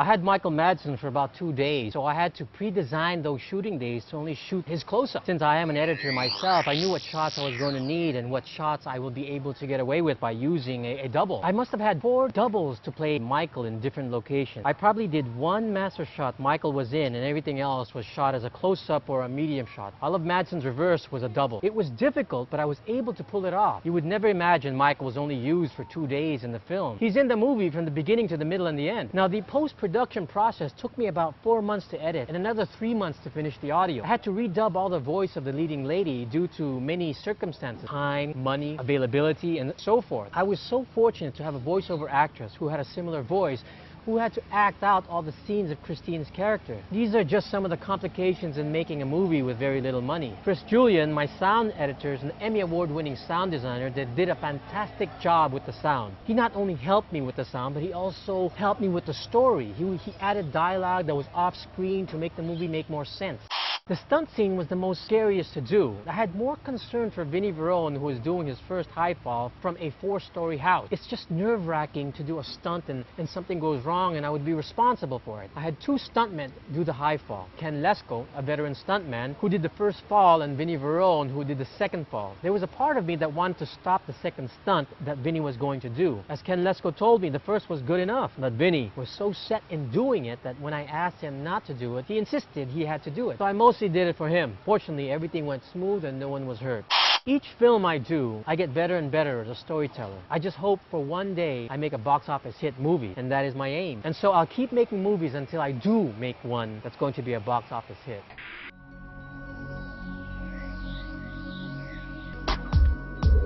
I had Michael Madsen for about two days, so I had to pre-design those shooting days to only shoot his close-up. Since I am an editor myself, I knew what shots I was going to need and what shots I will be able to get away with by using a, a double. I must have had four doubles to play Michael in different locations. I probably did one master shot Michael was in and everything else was shot as a close-up or a medium shot. All of Madsen's reverse was a double. It was difficult, but I was able to pull it off. You would never imagine Michael was only used for two days in the film. He's in the movie from the beginning to the middle and the end. Now, the post-production process took me about four months to edit and another three months to finish the audio. I had to redub all the voice of the leading lady due to many circumstances, time, money, availability, and so forth. I was so fortunate to have a voiceover actress who had a similar voice who had to act out all the scenes of Christine's character. These are just some of the complications in making a movie with very little money. Chris Julian, my sound editor, is an Emmy Award-winning sound designer that did a fantastic job with the sound. He not only helped me with the sound, but he also helped me with the story. He, he added dialogue that was off-screen to make the movie make more sense. The stunt scene was the most scariest to do. I had more concern for Vinny Verone, who was doing his first high fall from a four-story house. It's just nerve-wracking to do a stunt and, and something goes wrong and I would be responsible for it. I had two stuntmen do the high fall. Ken Lesko, a veteran stuntman, who did the first fall, and Vinny Verone, who did the second fall. There was a part of me that wanted to stop the second stunt that Vinny was going to do. As Ken Lesko told me, the first was good enough. But Vinny was so set in doing it that when I asked him not to do it, he insisted he had to do it. So I honestly did it for him. Fortunately, everything went smooth and no one was hurt. Each film I do, I get better and better as a storyteller. I just hope for one day I make a box office hit movie, and that is my aim. And so I'll keep making movies until I do make one that's going to be a box office hit.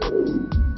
you